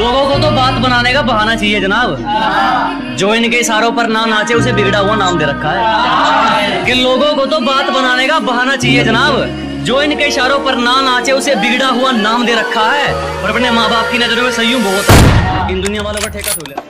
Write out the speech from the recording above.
लोगों को तो बात बनाने का बहाना चाहिए जनाब। जो इनके इशारों पर ना नाचे, उसे बिगड़ा हुआ नाम दे रखा है। कि लोगों को तो बात बनाने का बहाना चाहिए जनाब। जो इनके इशारों पर ना नाचे, उसे बिगड़ा हुआ नाम दे रखा है। और अपने माँ बाप की नज़रों में सही बहुत है। इन दुनिया वालों का ठेका तो थोले